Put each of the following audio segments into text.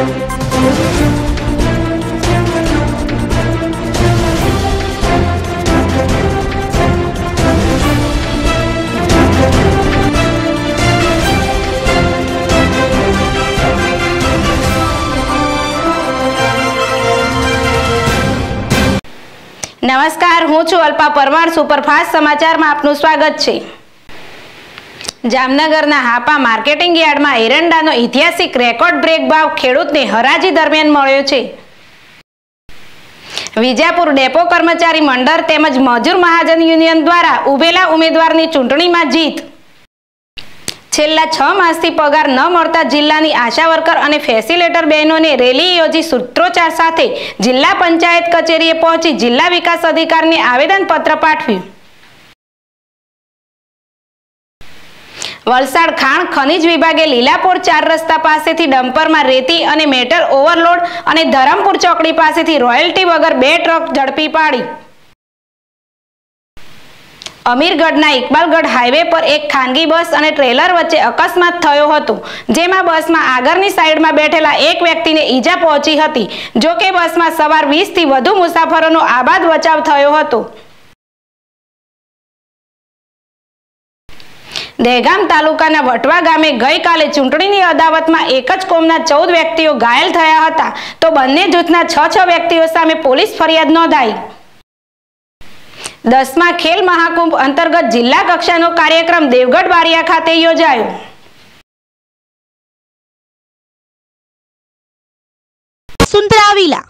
નમસ્કાર હું છું અલ્પા પરમાર સુપરફાસ્ટ સમાચારમાં આપનું સ્વાગત છે. જામનગરના હાપા માર્કેટિંગ યાર્ડમાં એરંડાનો ઐતિહાસિક રેકોર્ડ બ્રેક ભાવ ખેડૂતને હરાજી દરમિયાન મળ્યો છે. વિજાપુર ડેપો કર્મચારી મંડળ તેમજ મજૂર મહાજન યુનિયન દ્વારા ઉભેલા ઉમેદવારની ચૂંટણીમાં જીત. છેલ્લા છ માસથી પગાર ન મળતા જિલ્લાની આશા વર્કર અને ફેસિલેટર બહેનોને રેલી યોજી સૂત્રોચ્ચાર સાથે જિલ્લા પંચાયત કચેરીએ પહોંચી જિલ્લા વિકાસ અધિકારીને આવેદનપત્ર પાઠવ્યું. વલસાડ ખાણ ખનિજ વિભાગે લીલાપોર ચાર રસ્તા પાસેથી ડમ્પરમાં રેતી અને મેટર ઓવરલોડ અને ધરમપુર ચોકડી પાસેથી રોયલ્ટી વગર બે ટ્રક ઝડપી પાડી. અમીરગઢના ઇકબાલગઢ હાઈવે પર એક ખાનગી બસ અને ટ્રેલર વચ્ચે અકસ્માત થયો હતો, જેમાં બસમાં આગળની સાઈડમાં બેઠેલા એક વ્યક્તિને ઈજા પહોંચી હતી જો કે બસમાં સવાર વીસથી વધુ મુસાફરોનો આબાદ બચાવ થયો હતો. દહેગામ તાલુકાના વટવા ગામે ગઈકાલે ચૂંટણીની અદાવતમાં એક જ કોમના ચૌદ વ્યક્તિઓ ઘાયલ થયા હતા. તો બંને જૂથના છ છ વ્યક્તિઓ સામે પોલીસ ફરિયાદ નોંધાઈ. દસમા ખેલ મહાકુંભ અંતર્ગત જિલ્લા કક્ષાનો કાર્યક્રમ દેવગઢ બારિયા ખાતે યોજાયો. સુંદરા વિલા.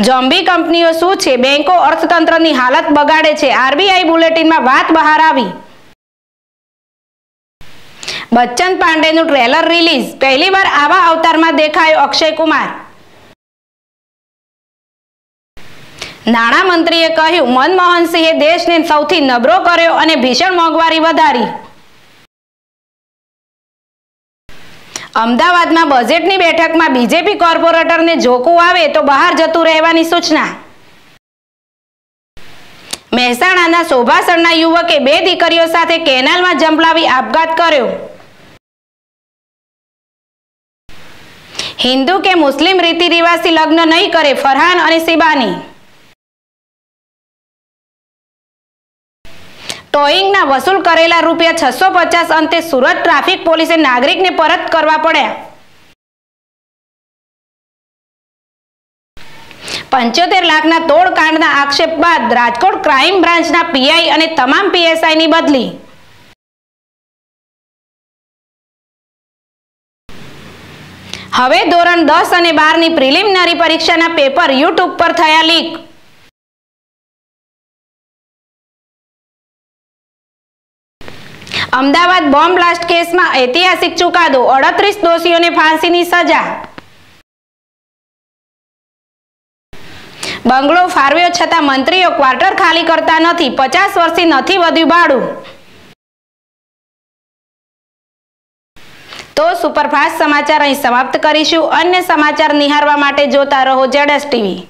જોમ્બી કંપનીઓ શું છે? બેંકો અર્થતંત્રની હાલત બગાડે છે. આરબીઆઈ બુલેટિનમાં વાત બહાર આવી. બચ્ચન પાંડેનું ટ્રેલર રિલીઝ. પહેલીવાર આવા અવતારમાં દેખાયો અક્ષય કુમાર. નાણામંત્રીએ કહ્યું, મનમોહન સિંહે દેશને સૌથી નબળો કર્યો અને ભીષણ મોંઘવારી વધારી. અમદાવાદમાં બજેટની બેઠકમાં બીજેપી કોર્પોરેટરને જોકું આવે તો બહાર જતું રહેવાની સૂચના. મહેસાણાના શોભાસણના યુવકે બે દીકરીઓ સાથે કેનાલમાં જંપલાવી આપઘાત કર્યો. હિન્દુ કે મુસ્લિમ રીતિ રિવાજથી લગ્ન નહીં કરે ફરહાન અને સિબાની. ટોઈંગના વસૂલ કરેલા રૂપિયા છસો પચાસ અંતે સુરત ટ્રાફિક પોલીસે નાગરિકને પરત કરવા પડ્યા. પંચોતેર લાખના તોડ કાંડના આક્ષેપ બાદ રાજકોટ ક્રાઇમ બ્રાન્ચના પીઆઈ અને તમામ પીએસઆઈની બદલી. હવે ધોરણ દસ અને બારની પ્રિલિમિનરી પરીક્ષાના પેપર યુટ્યુબ પર થયા લીક. અમદાવાદ બોમ્બ બ્લાસ્ટ કેસમાં ઐતિહાસિક ચુકાદો, અડત્રીસ દોષીઓને ફાંસીની સજા. બંગલો ફાળવ્યો છતાં મંત્રીઓ ક્વાર્ટર ખાલી કરતા નથી, પચાસ વર્ષથી નથી વધ્યું ભાડું. તો સુપરફાસ્ટ સમાચાર અહીં સમાપ્ત કરીશું. અન્ય સમાચાર નિહાળવા માટે જોતા રહો જેડસ ટીવી.